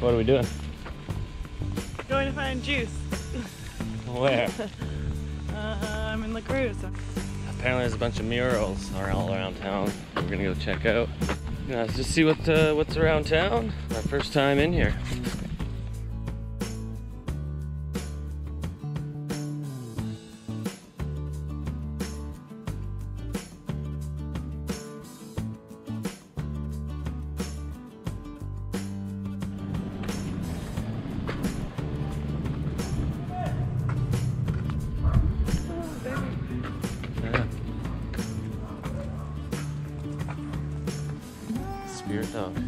What are we doing? Going to find juice. Where? Uh, I'm in La Cruz. Apparently there's a bunch of murals are all around town. We're gonna go check out. Yeah, just see what uh, what's around town. Our first time in here. Spirit.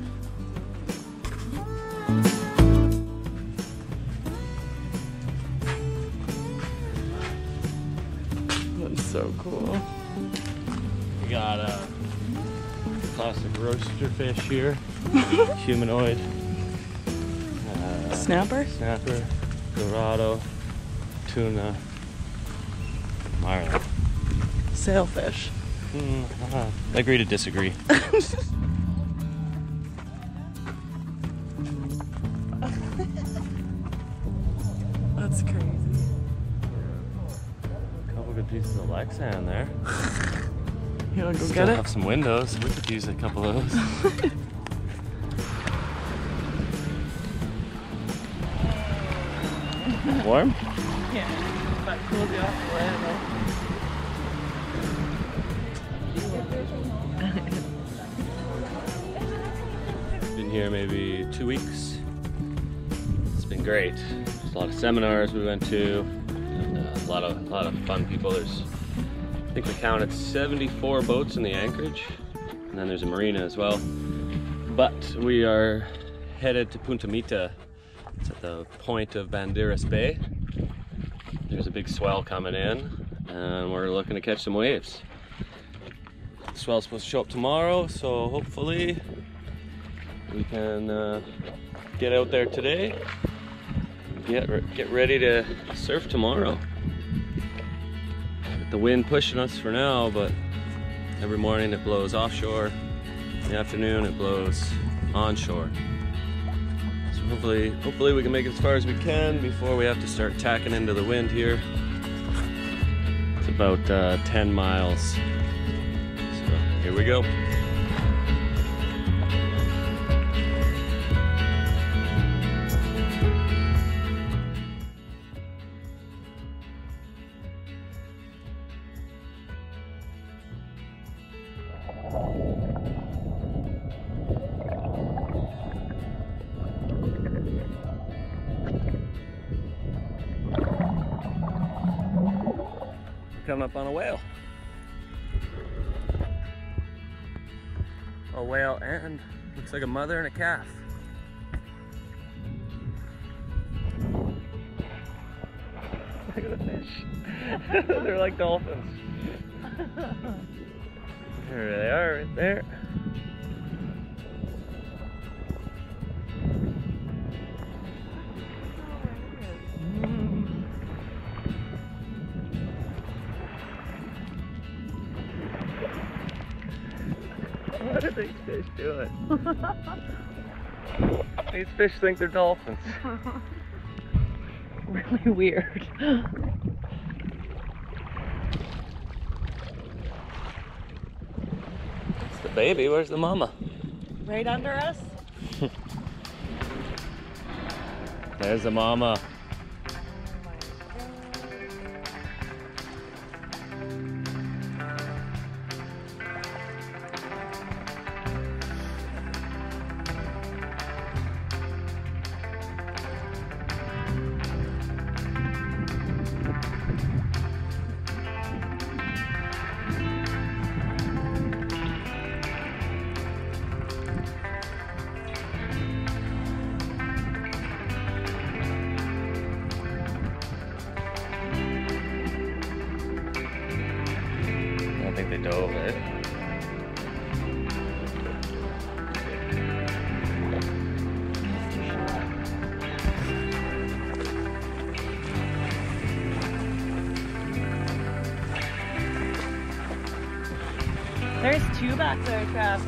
That's so cool. We got a classic rooster fish here, humanoid, uh, Snapper? snapper, dorado, tuna, marlin. Sailfish. Hmm, uh, agree to disagree. pieces of Lexan there. You wanna go Still get it? have some windows. We could use a couple of those. Warm? Yeah. You off the way, Been here maybe two weeks. It's been great. There's a lot of seminars we went to, a lot of a lot of fun people. There's I think we counted 74 boats in the anchorage, and then there's a marina as well. But we are headed to Punta Mita. It's at the point of Banderas Bay. There's a big swell coming in, and we're looking to catch some waves. The swell's supposed to show up tomorrow, so hopefully we can uh, get out there today. Get re- get ready to surf tomorrow. The wind pushing us for now, but every morning it blows offshore. In the afternoon it blows onshore. So hopefully, hopefully we can make it as far as we can before we have to start tacking into the wind here. It's about uh, 10 miles. So here we go. Coming up on a whale. A whale and looks like a mother and a calf. Look at the fish. They're like dolphins. There they are, right there. Mm. What are these fish doing? these fish think they're dolphins. really weird. It's the baby. Where's the mama? Right under us? There's the mama. There's two back there, Trav.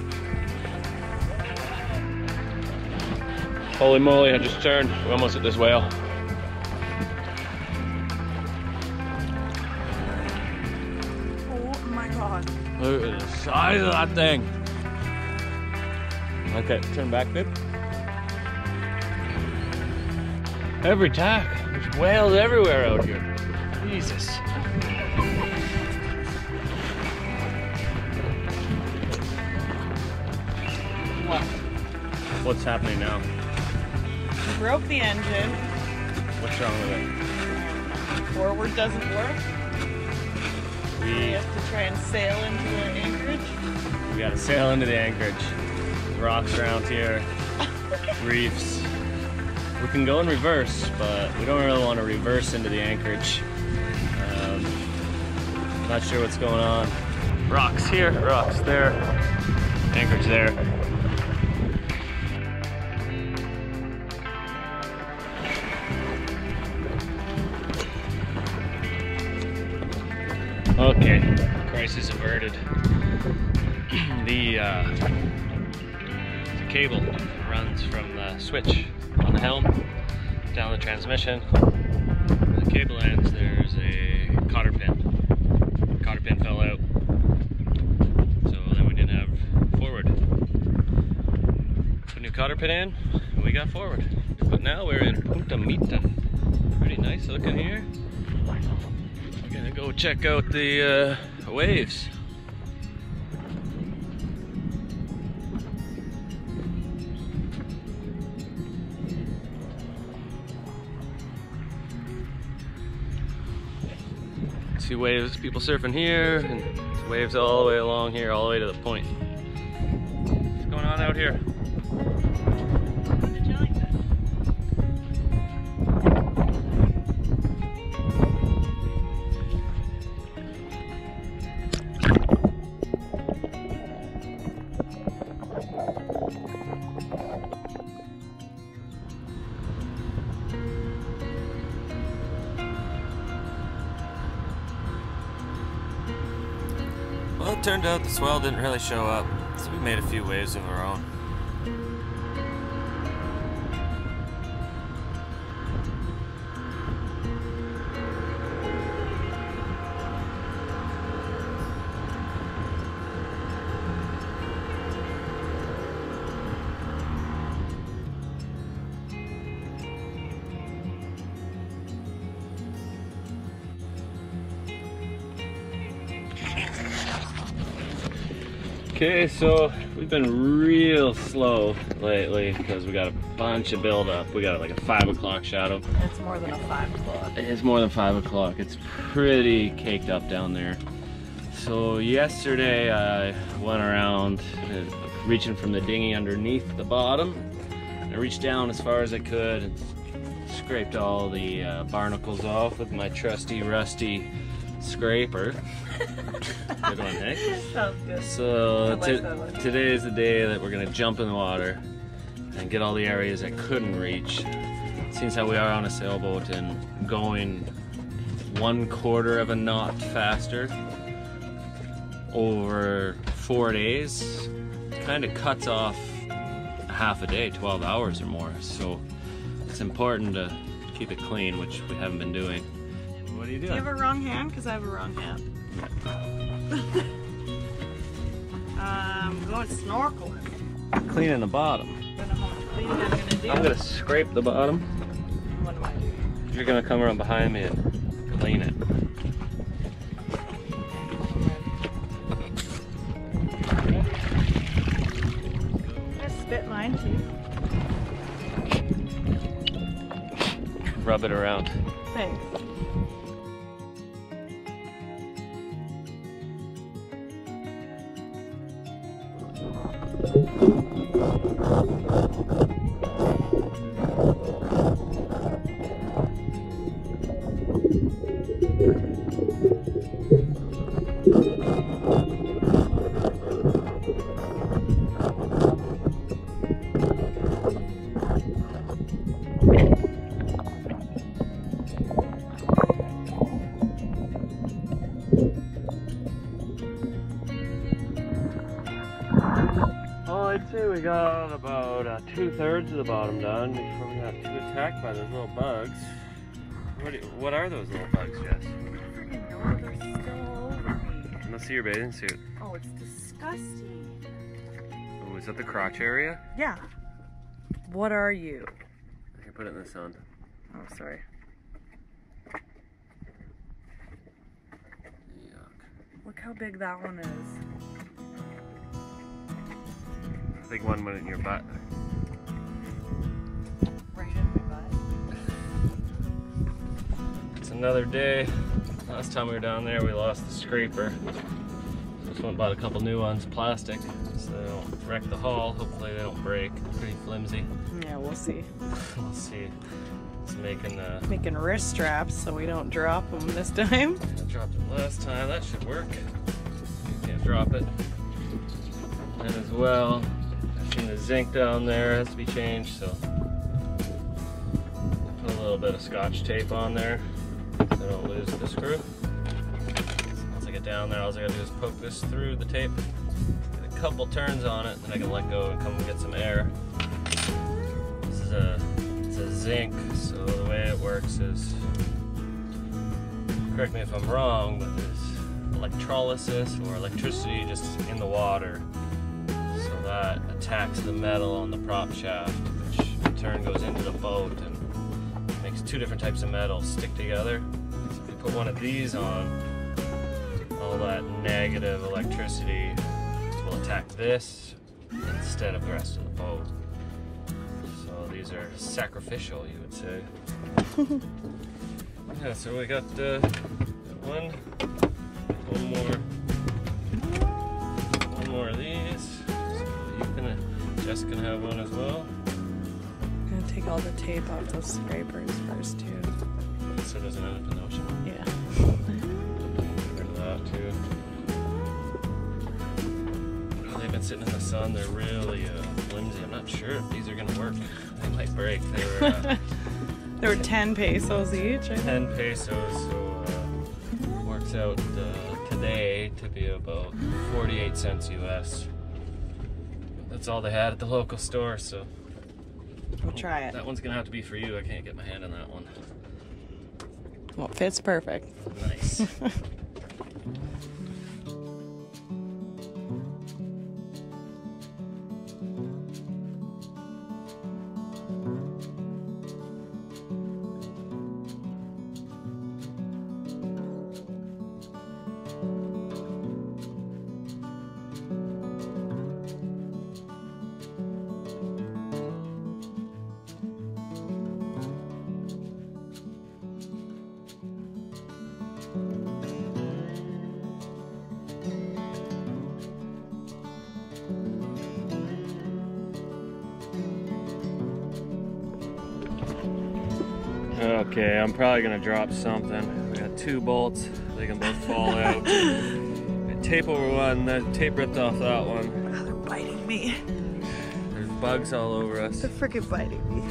Holy moly, I just turned. We're almost at this whale. Oh my god. Look at the size of that thing. Okay, turn back, babe. Every tack. There's whales everywhere out here. Jesus. What's happening now? Broke the engine. What's wrong with it? Forward doesn't work. We We have to try and sail into the anchorage. we gotta sail into the anchorage. Rocks around here, reefs. We can go in reverse, but we don't really want to reverse into the anchorage. Um, not sure what's going on. Rocks here, rocks there, anchorage there. Okay, crisis averted. the, uh, the cable runs from the switch on the helm down the transmission. The cable ends, there's a cotter pin. Cotter pin fell out. So then we didn't have forward. Put a new cotter pin in, and we got forward. But now we're in Punta Mita. Pretty nice looking here. Go check out the uh, waves. See waves, people surfing here, and waves all the way along here, all the way to the point. What's going on out here? Turned out the swell didn't really show up, so we made a few waves of Okay, so we've been real slow lately because we got a bunch of buildup. We got like a five o'clock shadow. It's more than a five o'clock. It's more than five o'clock. It's pretty caked up down there. So yesterday I went around uh, reaching from the dinghy underneath the bottom. I reached down as far as I could and scraped all the uh, barnacles off with my trusty rusty scraper. Good one, hey? Sounds good. So like to- today is the day that we're gonna jump in the water and get all the areas I couldn't reach. Seems how we are on a sailboat and going one quarter of a knot faster over four days kind of cuts off half a day, 12 hours or more. So it's important to keep it clean, which we haven't been doing. What are you Do doing? you have a wrong hand? Because I have a wrong hand. um, going snorkeling. Cleaning the bottom. Don't know how much cleaning I'm gonna. I'm gonna scrape the bottom. What am I doing? You're gonna come around behind me and clean it. I spit mine too. Rub it around. Thanks. Got about uh, two thirds of the bottom done before we got too attacked by those little bugs. What, do, what are those little bugs, Jess? know they're still over me. Let's see your bathing suit. Oh, it's disgusting. Oh, is that the crotch area? Yeah. What are you? I can put it in the sun. Oh, sorry. Yuck. Look how big that one is. I one went in your butt. Right in my butt. It's another day. Last time we were down there, we lost the scraper. Just went and bought a couple new ones, plastic, so they don't wreck the hull. Hopefully they don't break. Pretty flimsy. Yeah, we'll see. we'll see. It's making uh, Making wrist straps so we don't drop them this time. I dropped it last time. That should work. You can't drop it. And as well, The zinc down there has to be changed, so put a little bit of scotch tape on there so I don't lose the screw. Once I get down there, all I gotta do is poke this through the tape, get a couple turns on it, then I can let go and come and get some air. This is a, it's a zinc, so the way it works is correct me if I'm wrong, but there's electrolysis or electricity just in the water. That attacks the metal on the prop shaft, which in turn goes into the boat and makes two different types of metal stick together. So if you put one of these on, all that negative electricity will attack this instead of the rest of the boat. So these are sacrificial, you would say. Yeah, so we got uh, uh, Jess can have one as well. I'm gonna take all the tape off those scrapers first too. So it doesn't end up in the ocean. Yeah. Get of that too. They've been sitting in the sun. They're really uh, flimsy. I'm not sure if these are gonna work. They might break. They were uh, There were 10 pesos each. I think. 10 pesos, so uh, works out uh, today to be about 48 cents US. That's all they had at the local store, so We'll try it. that one's gonna have to be for you. I can't get my hand on that one. Well, it fits perfect. Nice. Okay, I'm probably gonna drop something. We got two bolts, they can both fall out. I tape over one, the tape ripped off that one. Oh, they're biting me. There's bugs all over us. They're freaking biting me.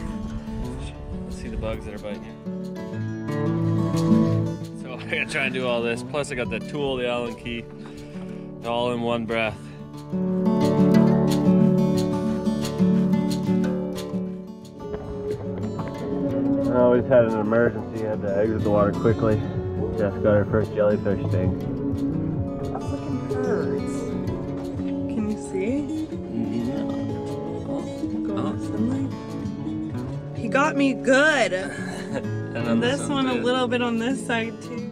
Let's see the bugs that are biting you. So I gotta try and do all this. Plus I got the tool, the Allen key, all in one breath. We just had an emergency. Had to exit the water quickly. Jess got her first jellyfish sting. That fucking hurts. Can you see? Oh, go oh. on sunlight. He got me good. And on And this one a little bit on this side too.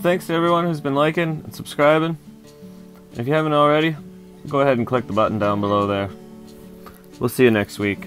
Thanks to everyone who's been liking and subscribing. If you haven't already, go ahead and click the button down below there. We'll see you next week.